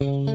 कोई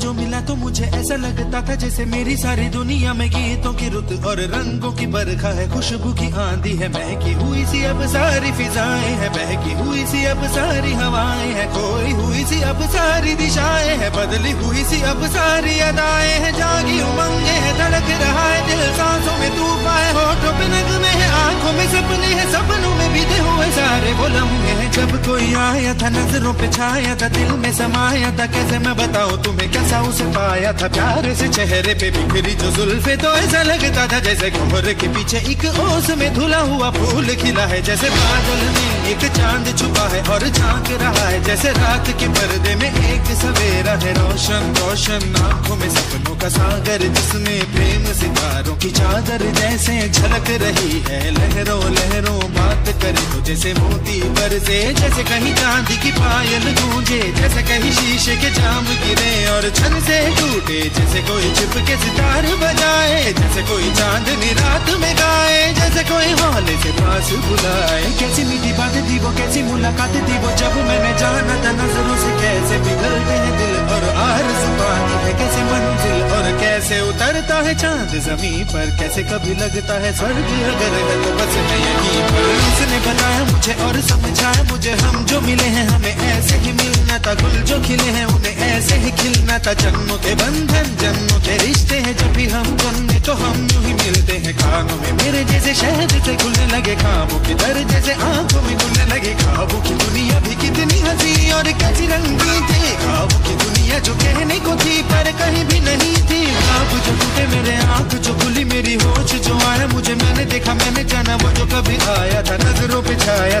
जो मिला तो मुझे ऐसा लगता था जैसे मेरी सारी दुनिया में गीतों की रुत और रंगों की बरखा है। खुशबू की आंधी है, महकी हुई सी अब सारी फिजाएँ है बहकी हुई सी अब सारी हवाएँ है, खोई हुई सी अब सारी दिशाएँ है, बदली हुई सी अब सारी अदाएँ है, जागी उमंगे है, धड़क रहा है दिल सांसों में तूफा सारे वो जब कोई आया था, नज़रों पे छाया था, दिल में समाया था, कैसे मैं बताऊँ तुम्हें कैसा उसे पाया था? प्यार से चेहरे पे बिखरी जो जुल्फे तो ऐसा लगता था जैसे कोहर के पीछे एक ओस में धुला हुआ फूल खिला है। जैसे बादल में एक चाँद छुपा है और झाँक रहा है। जैसे रात के पर्दे में एक सवेरा है। रोशन रोशन, आँखों में सपनों का सागर, जिसमें प्रेम सितारों की चादर जैसे झलक रही है। लहरों लहरों, बात करे जैसे मोती बरसे जैसे कहीं चांदी की पायल गूंजे, जैसे कहीं शीशे के जाम गिरे और छन से टूटे, जैसे कोई छिप के सितार बजाए, जैसे कोई चांदनी रात में गाए, जैसे कोई हौले से पास बुलाए। कैसी मीठी बात थी वो, कैसी मुलाकात थी वो, जब मैंने जाना था नज़रों से कैसे पिघलते हैं दिल और आरज़ू पानी है, कैसे मंजिल और कैसे उतरता है चाँद ज़मीन पर, कैसे कभी लगता है स्वर्ग अगर है तो बताया मुझे और समझाए मुझे। हम जो मिले हैं, हमें ऐसे ही मिलना था। गुल जो खिले हैं, उन्हें ऐसे ही खिलना था। जन्मों के बंधन, जन्मों के रिश्ते हैं। जब भी हम जन्मे तो हम यूँ ही मिलते हैं। खानों में मेरे जैसे शहद से खुलने लगे, खाबों की दर जैसे आँखों में खुलने लगे। खाबों की दुनिया भी कितनी हँसी और कैसी रंगी थी। खाबों की दुनिया जो कहने को थी, पर कहीं भी नहीं थी। खाब जो टूटे मेरे आँख, जो खुली मेरी होश, जो आया मुझे, मैंने देखा, मैंने जाना। वो जो कभी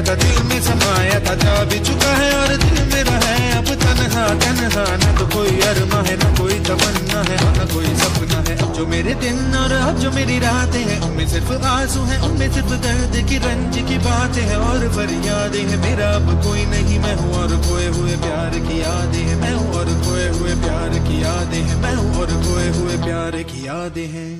छाया था दिल में समाया था, जा भी चुका है और दिल मेरा है। अब तनहा तनहा, न तो कोई अरमा है, न कोई तमन्ना है, न कोई सपना है। जो मेरे दिन और अब जो मेरी रातें हैं, उनमें सिर्फ़ आँसू हैं, उनमें सिर्फ़ दर्द की रंज की बातें हैं और फरियादें हैं। मेरा अब कोई नहीं, मैं हूँ और खोए हुए प्यार की यादें हैं। मैं हूँ और खोए हुए प्यार की यादें हैं। मैं हूँ और खोए हुए प्यार की यादें हैं।